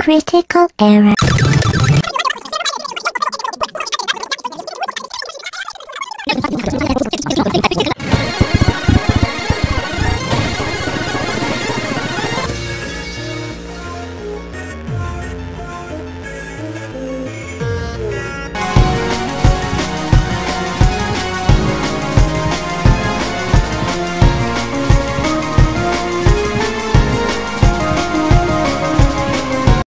Critical error.